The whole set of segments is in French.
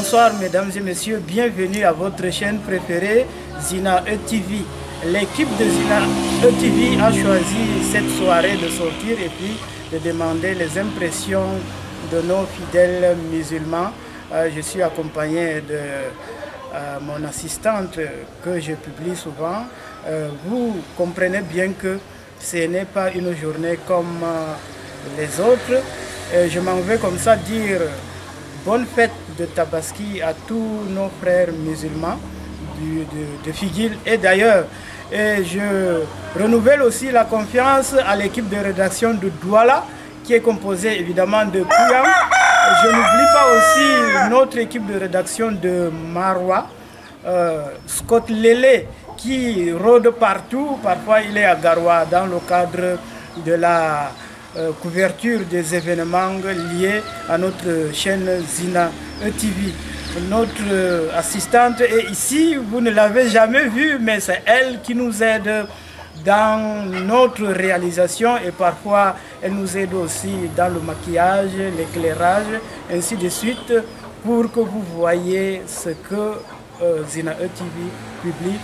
Bonsoir mesdames et messieurs, bienvenue à votre chaîne préférée Zina ETV. L'équipe de Zina ETV a choisi cette soirée de sortir et puis de demander les impressions de nos fidèles musulmans. Euh, je suis accompagné de euh, mon assistante que je publie souvent. Euh, vous comprenez bien que ce n'est pas une journée comme les autres. je m'en vais comme ça dire bonne fête de Tabaski à tous nos frères musulmans de, de Figuil. Et d'ailleurs, je renouvelle aussi la confiance à l'équipe de rédaction de Douala, qui est composée évidemment de Kouyam. Je n'oublie pas aussi notre équipe de rédaction de Marwa, euh, Scott Lele, qui rôde partout. Parfois, il est à Garoua dans le cadre de la couverture des événements liés à notre chaîne Zina ETV. Notre euh, assistante est ici, vous ne l'avez jamais vue, mais c'est elle qui nous aide dans notre réalisation et parfois elle nous aide aussi dans le maquillage, l'éclairage, ainsi de suite, pour que vous voyez ce que euh, Zina ETV publie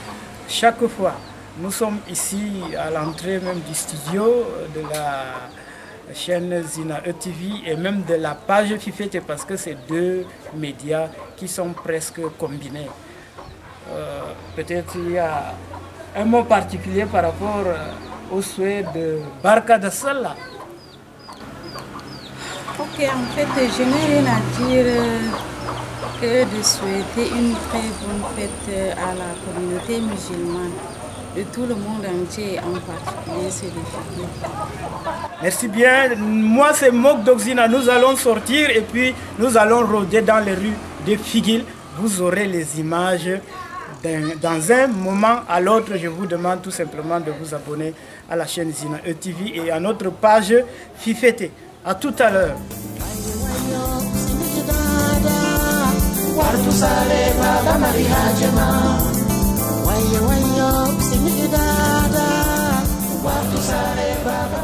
chaque fois. Nous sommes ici à l'entrée même du studio de la chaîne Zina ETV et même de la page Fifete parce que c'est deux médias qui sont presque combinés. Euh, peut-être il y a un mot particulier par rapport au souhait de Barca de Salah. Ok, en fait, je n'ai rien à dire que de souhaiter une très bonne fête à la communauté musulmane de tout le monde entier, en particulier ceux des filles. Merci bien. Moi, c'est Mok Doxina. Nous allons sortir et puis nous allons rôder dans les rues de Figuil. Vous aurez les images dans un moment à l'autre. Je vous demande tout simplement de vous abonner à la chaîne Zina ETV et à notre page Fifete. À tout à l'heure.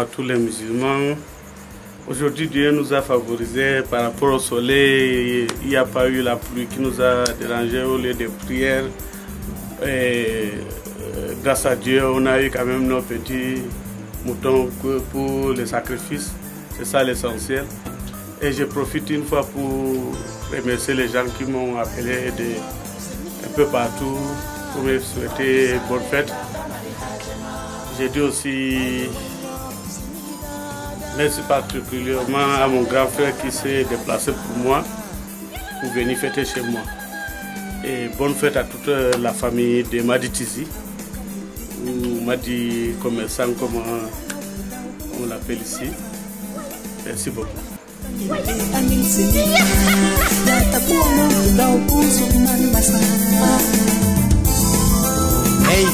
À tous les musulmans. Aujourd'hui, Dieu nous a favorisés par rapport au soleil. Il n'y a pas eu la pluie qui nous a dérangés au lieu des prières. Euh, grâce à Dieu, on a eu quand même nos petits moutons pour les sacrifices. C'est ça l'essentiel. Et je profite une fois pour remercier les gens qui m'ont appelé de un peu partout pour me souhaiter bonne fête. J'ai dit aussi merci particulièrement à mon grand frère qui s'est déplacé pour moi pour venir fêter chez moi. Et bonne fête à toute la famille de Madi Tizi, ou Madi commerçant comme on l'appelle ici. Merci beaucoup. Hey,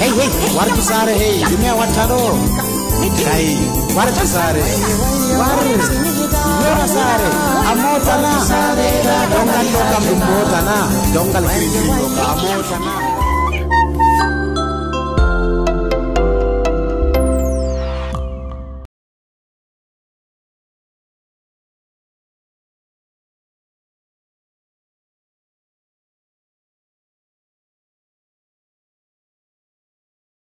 hey, hey, wartu sare hey, dunia wataro. Hey, wartu sare. War, yora sare. Amota na. Dongal lokam dumbota na. Dongal kiri kiri loka amota na.